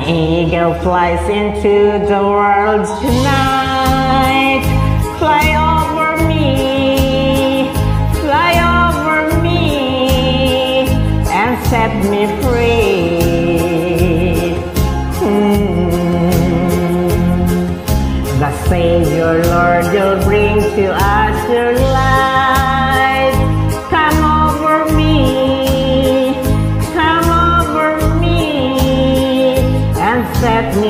eagle flies into the world tonight. Fly over me, fly over me, and set me free. Mm. The Savior, Lord, you'll bring to us your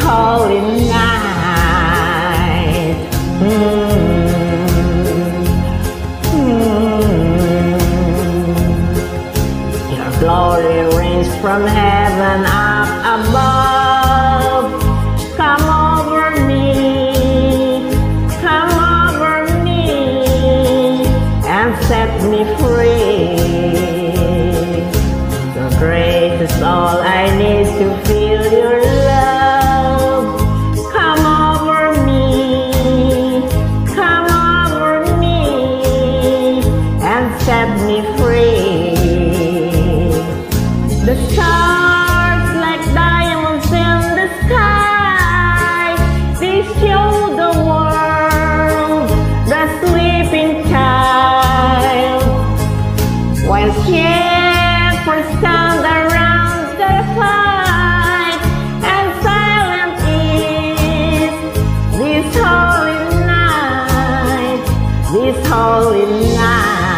holy night. Mm. Your glory rains from heaven up above. Come over me, come over me, and set me free. Your grace is all I need before holy lie.